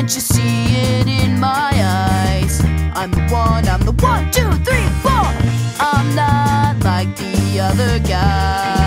Can't you see it in my eyes? I'm the one, I'm the one, two, three, four. I'm not like the other guys.